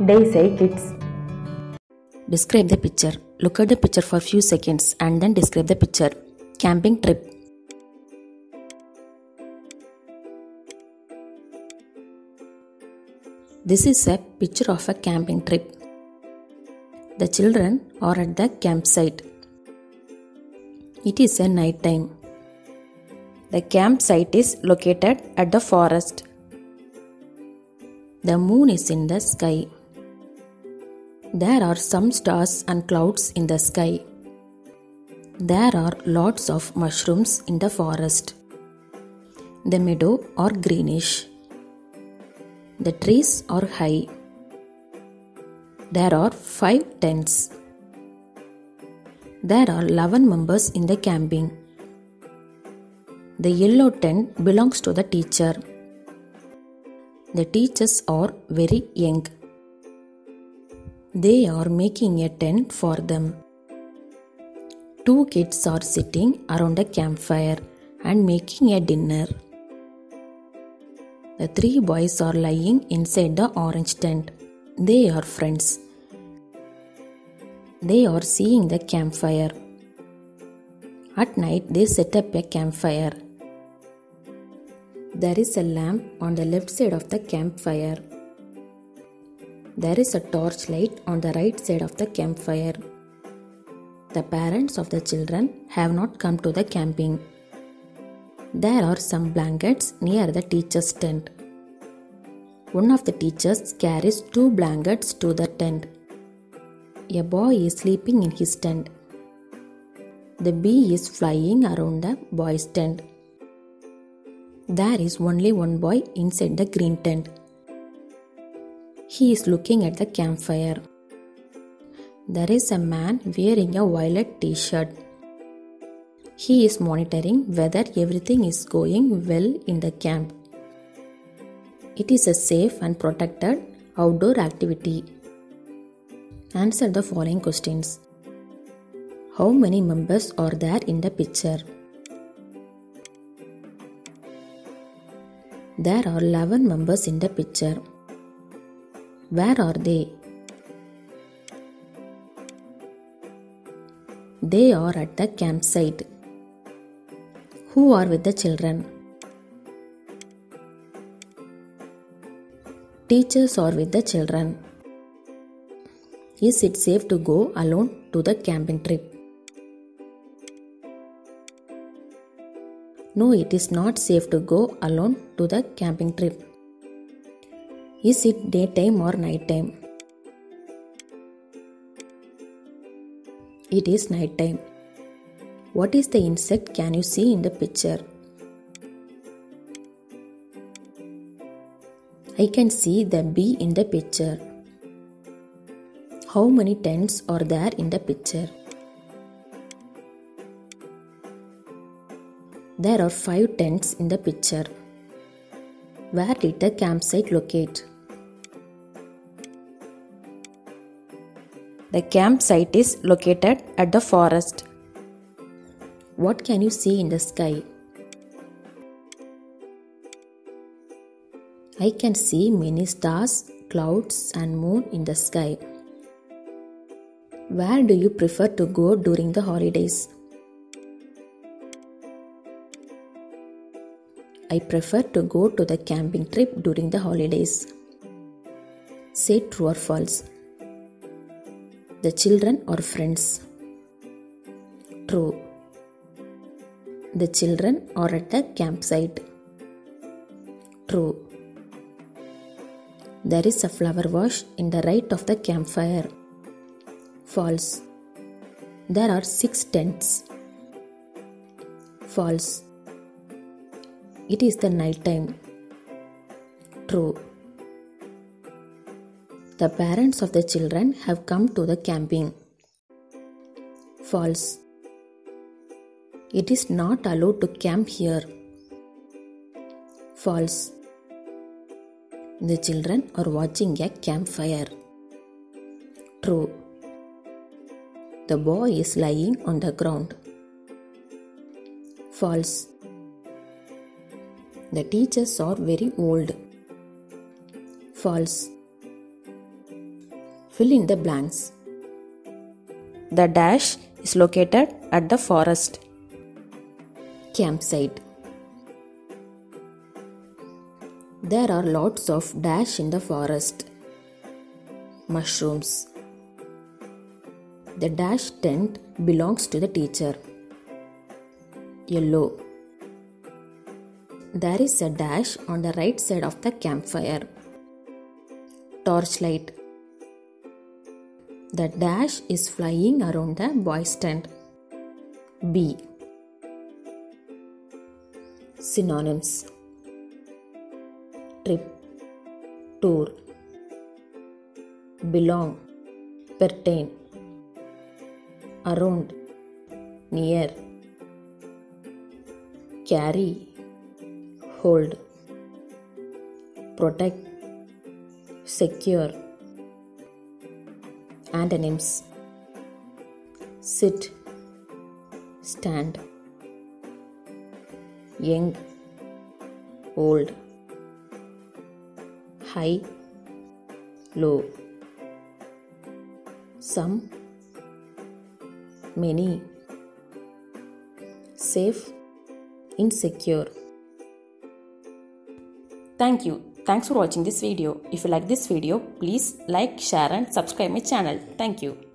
DaYs EyE Kids. Describe the picture. Look at the picture for a few seconds and then describe the picture. Camping trip. This is a picture of a camping trip. The children are at the campsite. It is a night time. The campsite is located at the forest. The moon is in the sky. There are some stars and clouds in the sky. There are lots of mushrooms in the forest. The meadow are greenish. The trees are high. There are five tents. There are 11 members in the camping. The yellow tent belongs to the teacher. The teachers are very young. They are making a tent for them. Two kids are sitting around a campfire and making a dinner. The three boys are lying inside the orange tent. They are friends. They are seeing the campfire. At night, they set up a campfire. There is a lamp on the left side of the campfire. There is a torchlight on the right side of the campfire. The parents of the children have not come to the camping. There are some blankets near the teacher's tent. One of the teachers carries two blankets to the tent. A boy is sleeping in his tent. The bee is flying around the boy's tent. There is only one boy inside the green tent. He is looking at the campfire. There is a man wearing a violet t shirt. He is monitoring whether everything is going well in the camp. It is a safe and protected outdoor activity. Answer the following questions How many members are there in the picture? There are 11 members in the picture. Where are they? They are at the campsite. Who are with the children? Teachers are with the children. Is it safe to go alone to the camping trip? No, it is not safe to go alone to the camping trip. Is it daytime or nighttime? It is nighttime. What is the insect can you see in the picture? I can see the bee in the picture. How many tents are there in the picture? There are five tents in the picture. Where did the campsite locate? The campsite is located at the forest. What can you see in the sky? I can see many stars, clouds, and moon in the sky. Where do you prefer to go during the holidays? I prefer to go to the camping trip during the holidays. Say true or false. The children or friends. True. The children are at the campsite. True. There is a flower wash in the right of the campfire. False. There are six tents. False. It is the night time. True. The parents of the children have come to the camping. False. It is not allowed to camp here. False. The children are watching a campfire. True. The boy is lying on the ground. False. The teachers are very old. False. Fill in the blanks. The dash is located at the forest. Campsite. There are lots of dash in the forest. Mushrooms. The dash tent belongs to the teacher. Yellow. There is a dash on the right side of the campfire. Torchlight. The dash is flying around the boy's tent. Bee. Synonyms. Trip, Tour, Belong, Pertain, Around, Near, Carry, Hold, Protect, Secure. Antonyms Sit, Stand, Young, Old, High, Low, Some, Many, Safe, Insecure. Thank you. Thanks for watching this video. If you like this video, please like, share and subscribe my channel. Thank you.